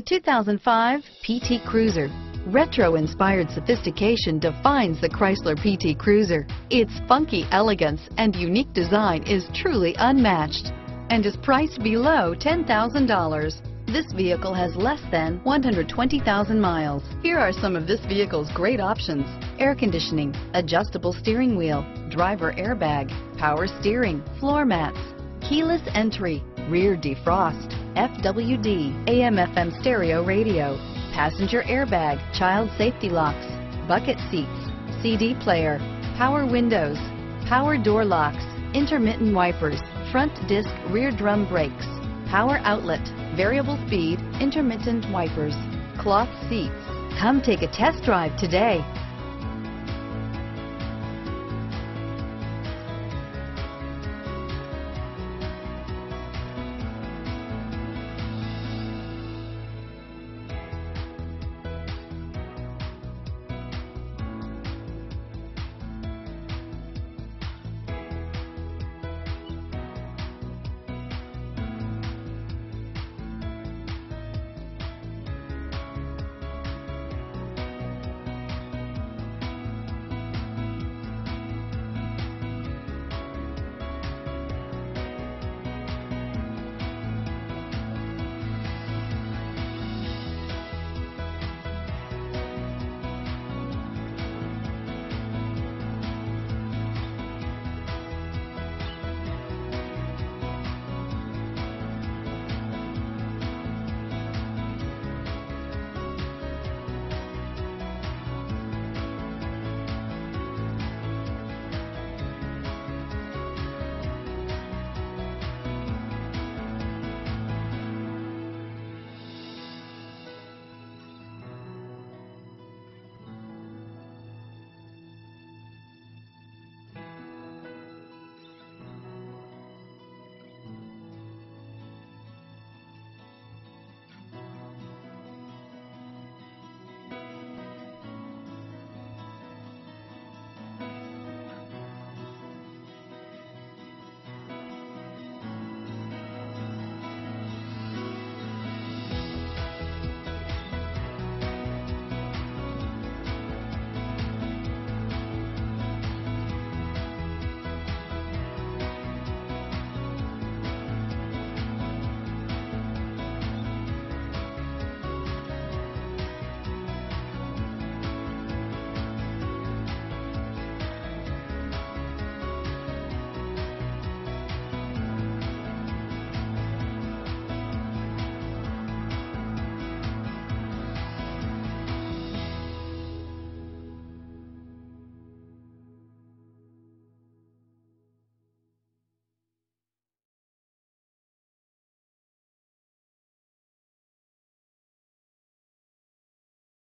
The 2005 PT Cruiser. Retro-inspired sophistication defines the Chrysler PT Cruiser. Its funky elegance and unique design is truly unmatched and is priced below $10,000. This vehicle has less than 120,000 miles. Here are some of this vehicle's great options. Air conditioning, adjustable steering wheel, driver airbag, power steering, floor mats, keyless entry, rear defrost, FWD, AM FM stereo radio, passenger airbag, child safety locks, bucket seats, CD player, power windows, power door locks, intermittent wipers, front disc rear drum brakes, power outlet, variable speed, intermittent wipers, cloth seats. Come take a test drive today.